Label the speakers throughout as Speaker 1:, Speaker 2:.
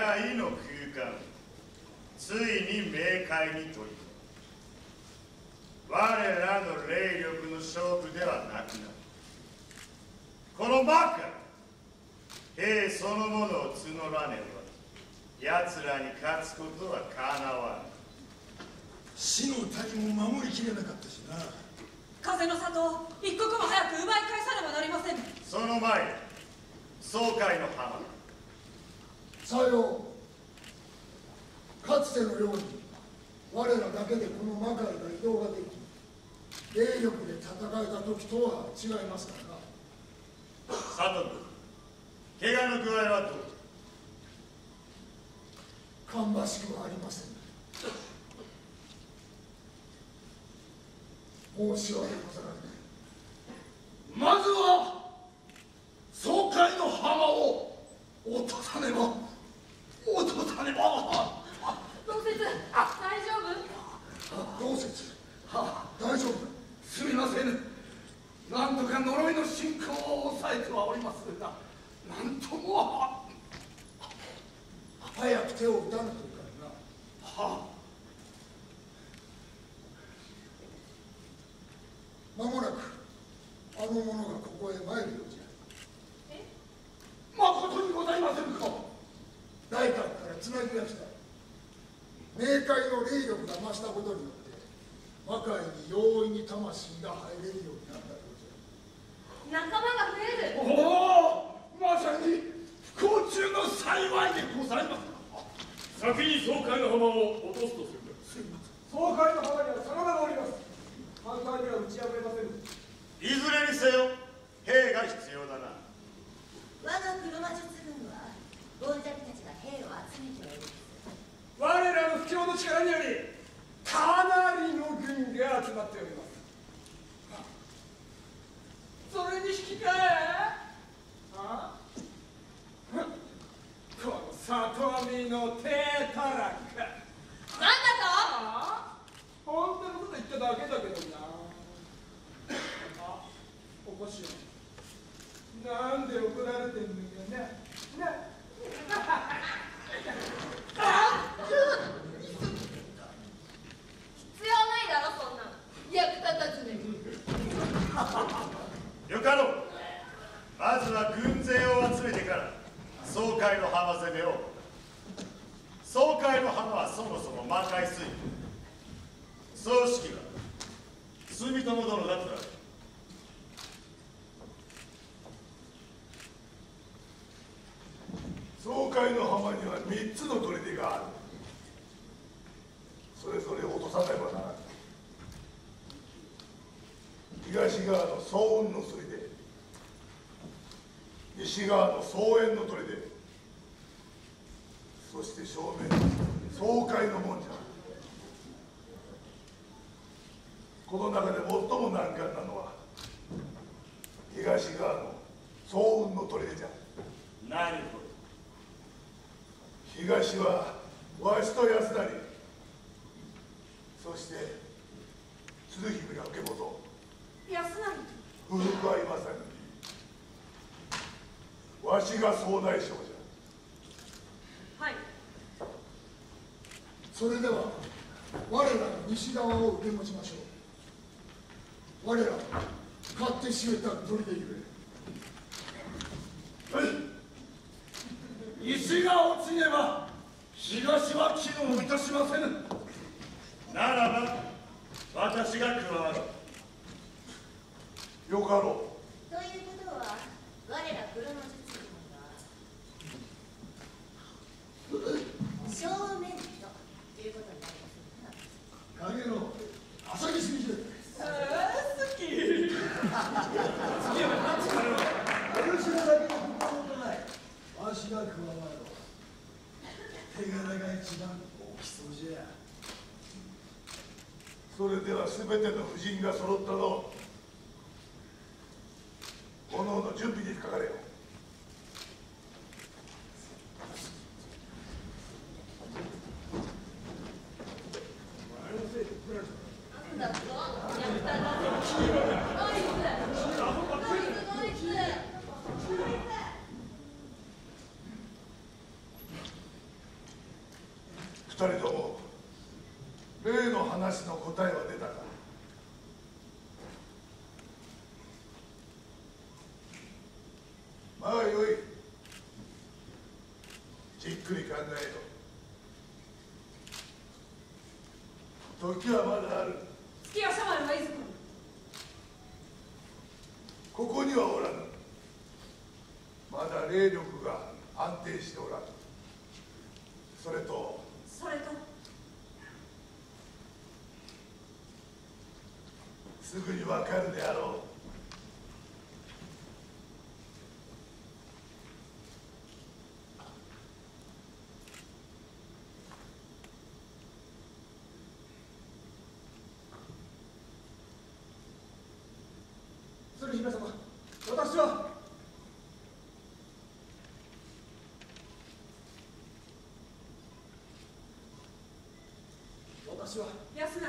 Speaker 1: 魔界の空間。ついに冥界に取り込む我らの霊力の勝負ではなくなる。この魔界兵そのものを募らねば奴らに勝つことはかなわぬ
Speaker 2: 死の谷も守りきれなかったしな。
Speaker 3: 風の里を一刻も早く奪い返さねばなりません。
Speaker 1: その前に総会の浜
Speaker 4: さよう。かつてのように我らだけでこの魔界が移動ができ霊力で戦えた時とは違いますから。な
Speaker 1: 佐藤君怪我の具合はどう？
Speaker 4: 芳しくはありません。申し訳ござらない
Speaker 2: まずは総会の浜を落とさねば落とさねば
Speaker 3: 同説大丈夫
Speaker 4: どうせ大丈夫
Speaker 2: すみませんなんとか呪いの進行を抑えてはおりますがなんとも
Speaker 4: 早く手を打たぬとかんな
Speaker 2: は
Speaker 4: 間もなくあの者がここへ参るようじゃ
Speaker 2: まことにございませんか。
Speaker 4: 大閣からつなぎが来た。冥界の霊力が増したことによって魔界に容易に魂が入れるようになったようじゃ
Speaker 3: 仲間が増える。
Speaker 2: おおまさに不幸中の幸いでございます。
Speaker 5: 先に総会の浜を落とすとする
Speaker 6: 総会の浜には真田がおります。簡単には打ち破れません。
Speaker 1: いずれにせよ兵が必要だな。
Speaker 7: 我が黒魔術軍はゴンザクたちが兵を集めております。
Speaker 6: 我らの不況の力によりかなりの軍が集まっております。それに引き換えこの里見の低たらく
Speaker 3: なんだと？
Speaker 6: 本当のこと言っただけだけどな。あおかしいなんで怒られてんのよ。なな
Speaker 3: 必要ないだろそんなの役立たずね
Speaker 1: よかろうまずは軍勢を集めてから総会の浜攻めを総会の浜はそもそも魔界水軍総指揮は住友殿だったら
Speaker 2: 総会の浜には3つの砦がある。それぞれ落とさねばならない東側の総雲の砦西側の総縁の砦そして正面の総会の門じゃ。この中で最も難関なのは東側の総雲の砦じゃ
Speaker 1: なるほど。
Speaker 2: 東はわしと安成。そして鶴姫が受け元
Speaker 3: 安成。
Speaker 2: 古くは今さにわしが総大将じ
Speaker 3: はい
Speaker 4: それでは我らの西側を受け持ちましょう。我ら勝手しめた砦ゆえ
Speaker 2: ゃはい。石が落ちねば東は機能いたしませぬ。
Speaker 1: ならば私が加わる。
Speaker 2: よかろ
Speaker 7: ということは我ら黒魔術軍は正面ますね
Speaker 4: 影の朝木すぎじゃ
Speaker 6: 好き
Speaker 4: お主らだけの心もないわしが加わろう手柄が一番大きそうじゃ
Speaker 2: それでは全ての婦人が揃ったのおのおの準備に。かかれよ
Speaker 3: 二
Speaker 2: 人とも例の話の答えは出たか？まあよい。じっくり考えよ時はまだある。霊力が安定しておらぬそれと
Speaker 3: それと
Speaker 2: すぐにわかるであろう
Speaker 6: 鶴姫様私は私は
Speaker 3: 安成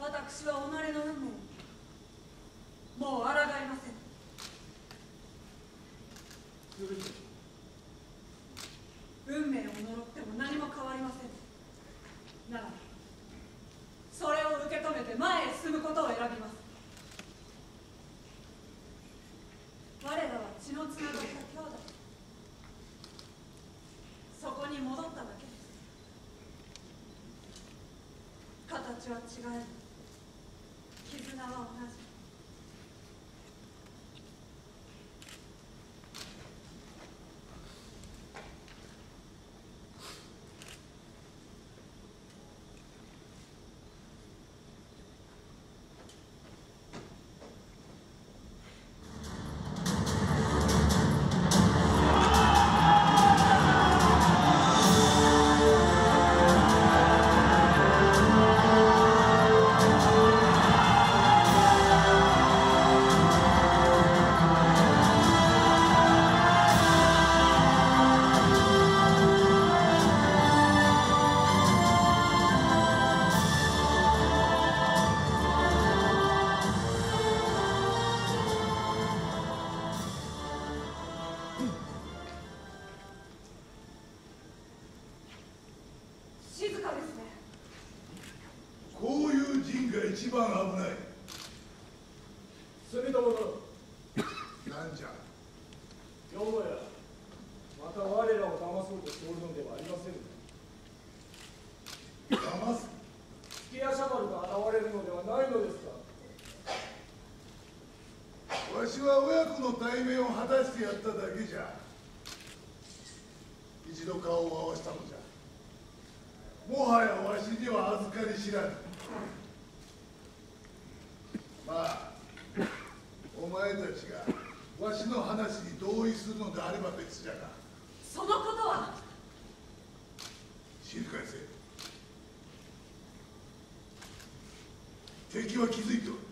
Speaker 3: 私は己の運命にもう抗いません。運命を呪っても何も変わりません。ならそれを受け止めて前へ進むことを選びます。我らは血のつながった兄弟。そこに戻っただけです形は違えど絆は同じ。
Speaker 5: して
Speaker 2: やっただけじゃ一度顔を合わせたのじゃ。もはやわしには預かり知らぬ。まあお前たちがわしの話に同意するのであれば別じゃが。
Speaker 3: そのことは。
Speaker 2: 静かにせ。敵は気づいておる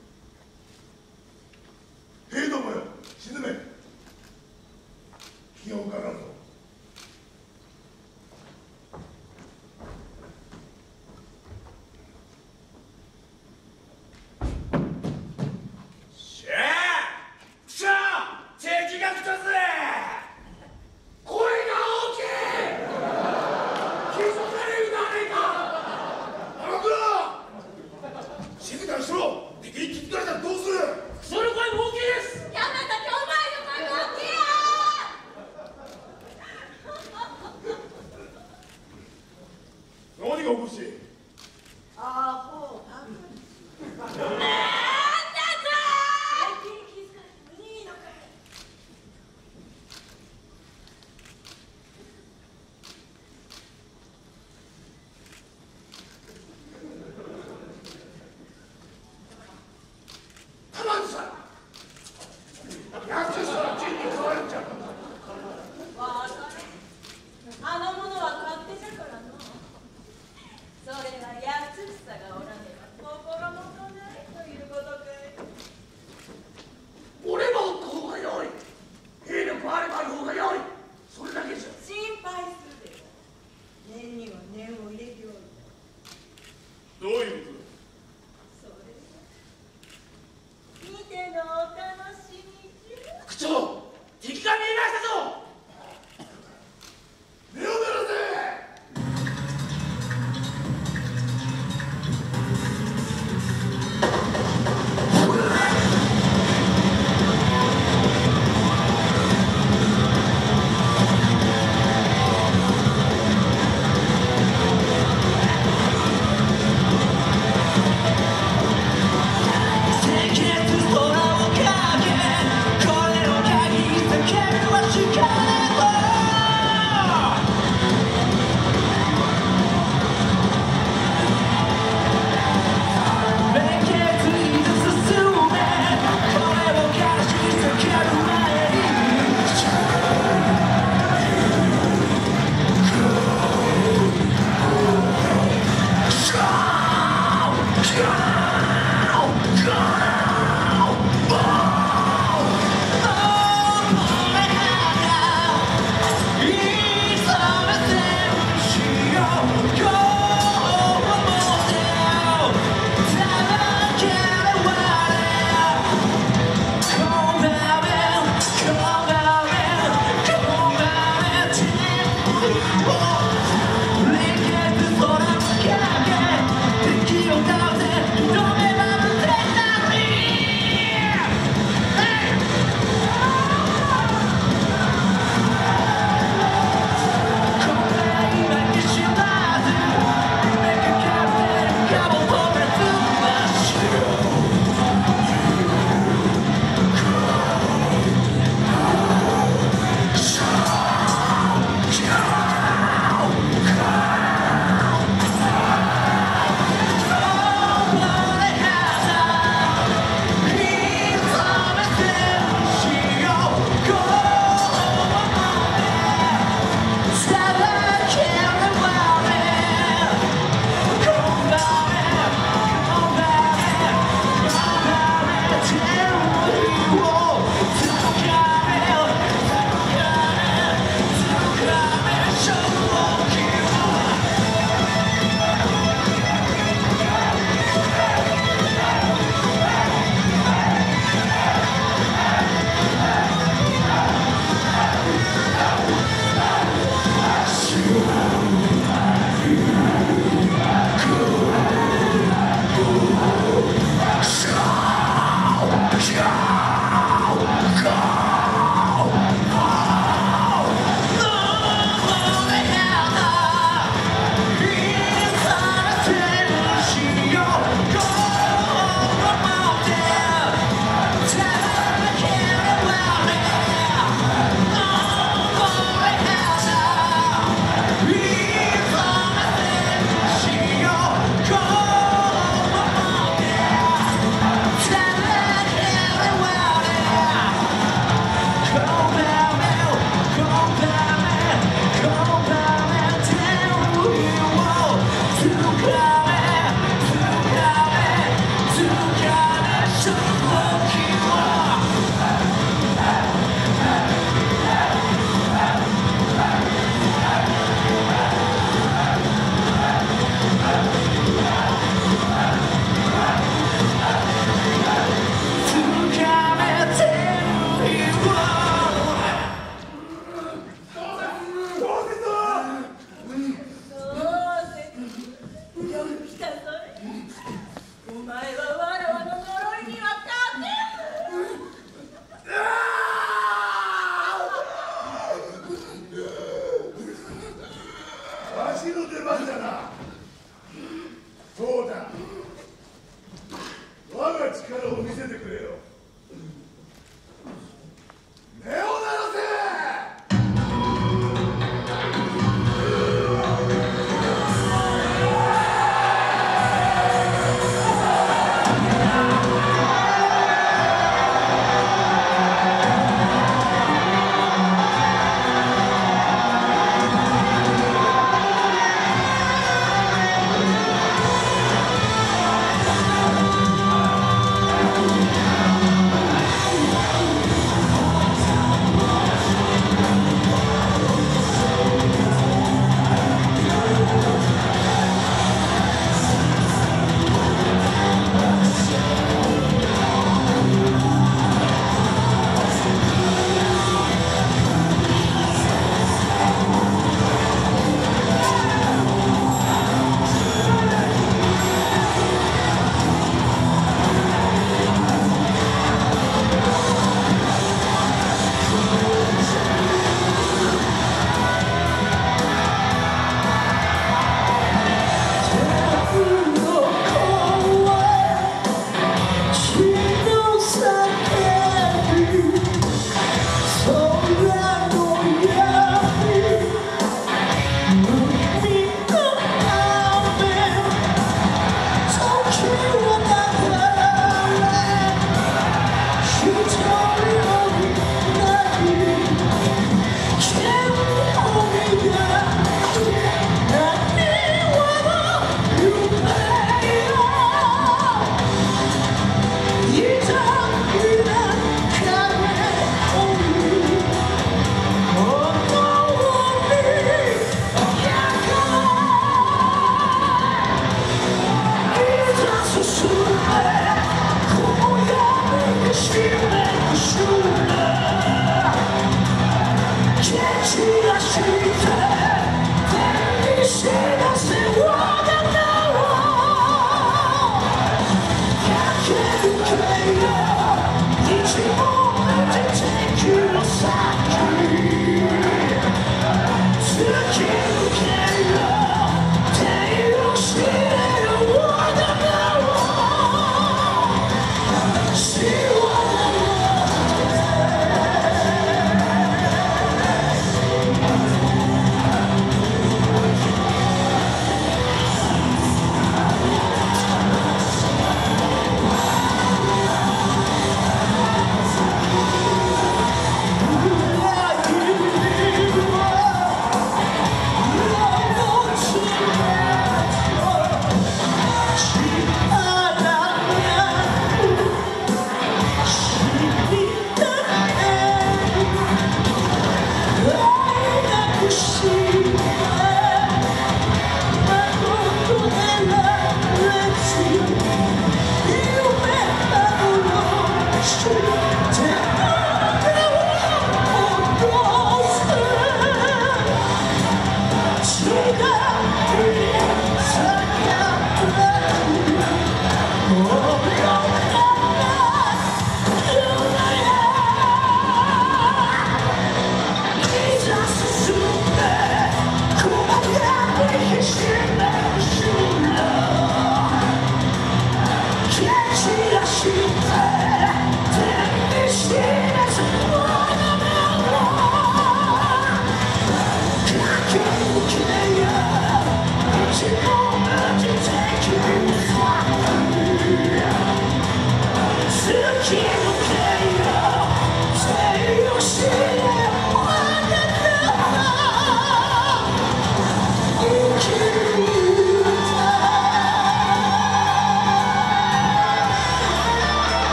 Speaker 2: Oh.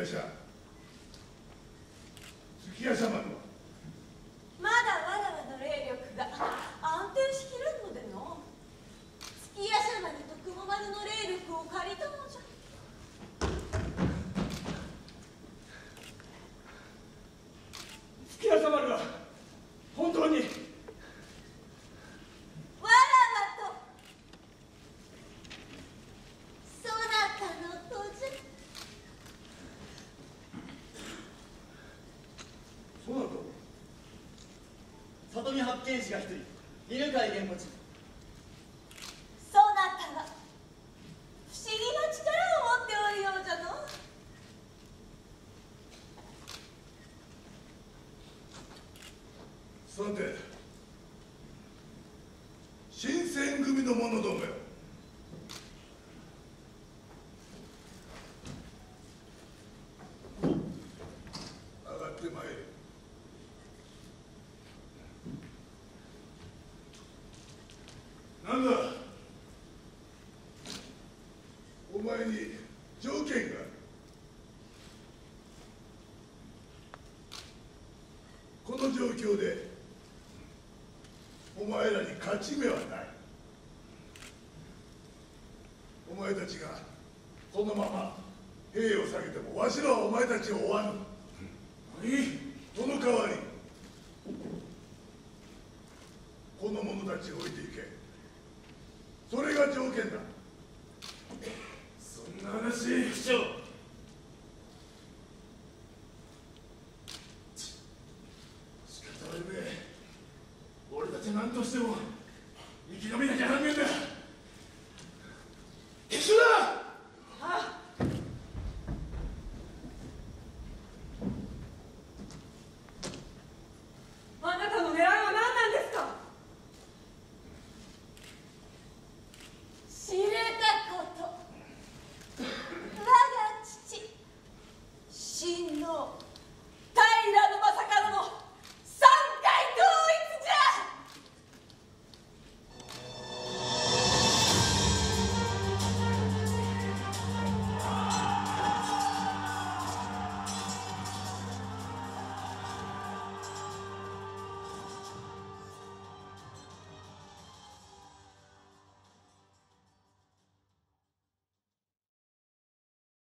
Speaker 2: Yes, sir.
Speaker 8: 里見八犬士が一人犬飼源八ち
Speaker 3: そなたは不思議な力を持っておるようじゃの
Speaker 2: さて新選組の者どもよ上がってまいれなんだ？お前に条件がある。この状況でお前らに勝ち目はない。お前たちがこのまま兵を下げてもわしらはお前たちを追わぬ。何？その代わり？この者たちを置いて